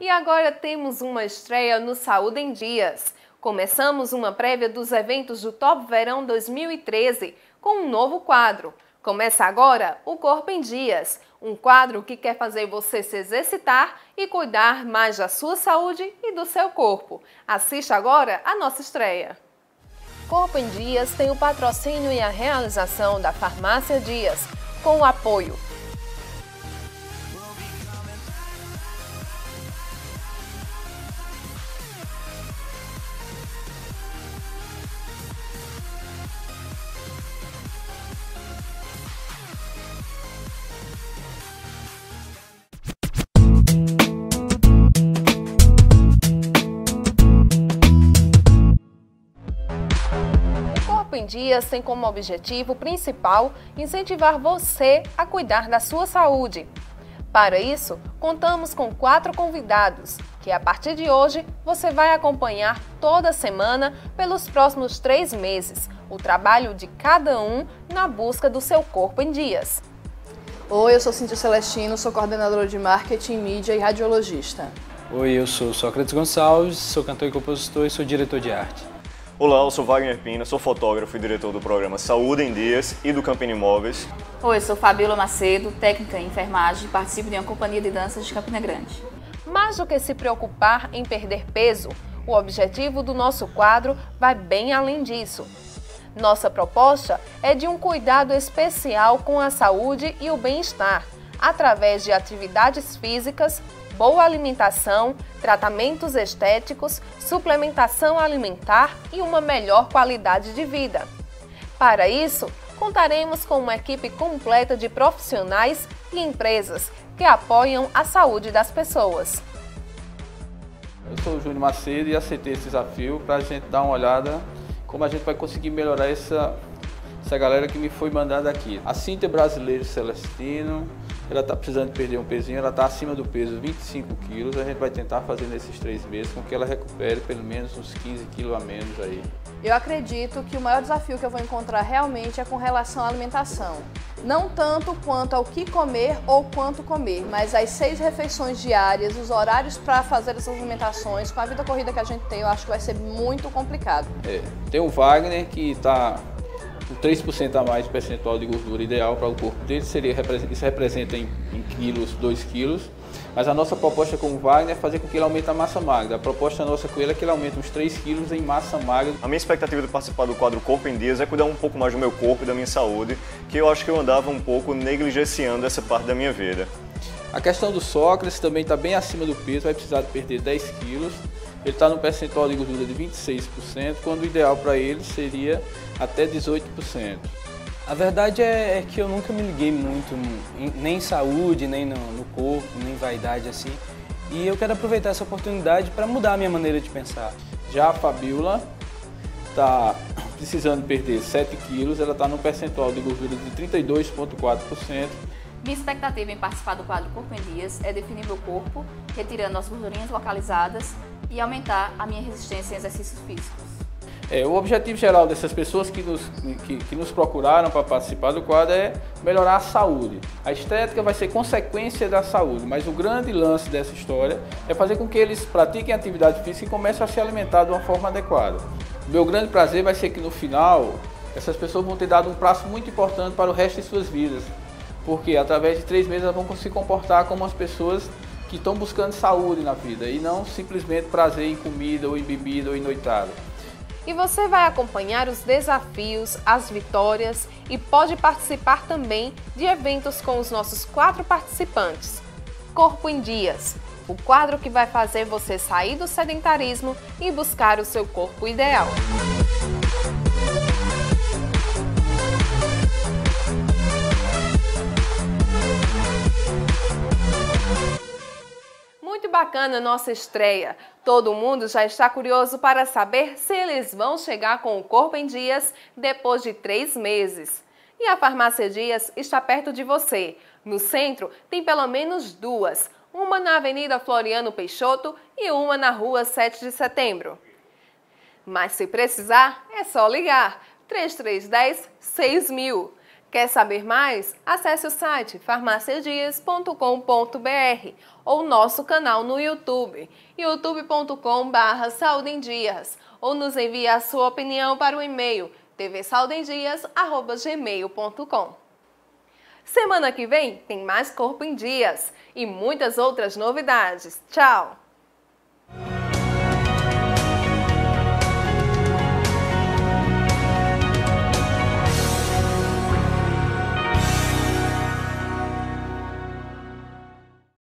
E agora temos uma estreia no Saúde em Dias. Começamos uma prévia dos eventos do Top Verão 2013 com um novo quadro. Começa agora o Corpo em Dias, um quadro que quer fazer você se exercitar e cuidar mais da sua saúde e do seu corpo. Assista agora a nossa estreia. Corpo em Dias tem o patrocínio e a realização da Farmácia Dias, com o apoio em Dias tem como objetivo principal incentivar você a cuidar da sua saúde. Para isso, contamos com quatro convidados que, a partir de hoje, você vai acompanhar toda semana pelos próximos três meses o trabalho de cada um na busca do seu corpo em dias. Oi, eu sou Cintia Celestino, sou coordenadora de marketing, mídia e radiologista. Oi, eu sou Sócrates Gonçalves, sou cantor e compositor e sou diretor de arte. Olá, eu sou Wagner Pina, sou fotógrafo e diretor do programa Saúde em Dias e do Campina Imóveis. Oi, eu sou Fabíola Macedo, técnica em enfermagem e participo de uma companhia de danças de Campina Grande. Mais do que se preocupar em perder peso, o objetivo do nosso quadro vai bem além disso. Nossa proposta é de um cuidado especial com a saúde e o bem-estar, através de atividades físicas, boa alimentação, tratamentos estéticos, suplementação alimentar e uma melhor qualidade de vida. Para isso, contaremos com uma equipe completa de profissionais e empresas que apoiam a saúde das pessoas. Eu sou o Júnior Macedo e aceitei esse desafio para a gente dar uma olhada como a gente vai conseguir melhorar essa, essa galera que me foi mandada aqui. A Cinta Brasileiro Celestino, ela está precisando perder um pezinho, ela está acima do peso 25 quilos, a gente vai tentar fazer nesses três meses com que ela recupere pelo menos uns 15 quilos a menos aí. Eu acredito que o maior desafio que eu vou encontrar realmente é com relação à alimentação. Não tanto quanto ao que comer ou quanto comer, mas as seis refeições diárias, os horários para fazer essas alimentações, com a vida corrida que a gente tem, eu acho que vai ser muito complicado. É, tem o Wagner que está 3% a mais de percentual de gordura ideal para o corpo dele, seria, isso representa em, em quilos, 2 quilos. Mas a nossa proposta com o Wagner é fazer com que ele aumente a massa magra. A proposta nossa com ele é que ele aumente uns 3 quilos em massa magra. A minha expectativa de participar do quadro Corpo em Dias é cuidar um pouco mais do meu corpo e da minha saúde, que eu acho que eu andava um pouco negligenciando essa parte da minha vida. A questão do Sócrates também está bem acima do peso, vai precisar de perder 10 quilos. Ele está no percentual de gordura de 26%, quando o ideal para ele seria até 18%. A verdade é, é, que eu nunca me liguei muito, em, nem em saúde, nem no, no, corpo, nem em vaidade assim. E eu quero aproveitar essa oportunidade para mudar a minha maneira de pensar. Já a Fabiola está precisando perder 7 quilos, ela está no percentual de gordura de 32,4%. Minha expectativa em participar do quadro Corpo em Dias é definir meu corpo, retirando as gordurinhas localizadas e aumentar a minha resistência em exercícios físicos. É, o objetivo geral dessas pessoas que nos, que, que nos procuraram para participar do quadro é melhorar a saúde. A estética vai ser consequência da saúde, mas o grande lance dessa história é fazer com que eles pratiquem atividade física e comecem a se alimentar de uma forma adequada. Meu grande prazer vai ser que no final essas pessoas vão ter dado um prazo muito importante para o resto de suas vidas, porque através de três meses elas vão se comportar como as pessoas que estão buscando saúde na vida e não simplesmente prazer em comida ou em bebida ou em noitada. E você vai acompanhar os desafios, as vitórias e pode participar também de eventos com os nossos quatro participantes. Corpo em Dias, o quadro que vai fazer você sair do sedentarismo e buscar o seu corpo ideal. Bacana a nossa estreia. Todo mundo já está curioso para saber se eles vão chegar com o corpo em dias depois de três meses. E a Farmácia Dias está perto de você. No centro tem pelo menos duas, uma na Avenida Floriano Peixoto e uma na Rua 7 de Setembro. Mas se precisar, é só ligar 3310 6000. Quer saber mais? Acesse o site farmaciadias.com.br ou nosso canal no YouTube, youtube.com.br saudemdias, ou nos envie a sua opinião para o e-mail tvsaudemdias.gmail.com. Semana que vem tem mais Corpo em Dias e muitas outras novidades. Tchau!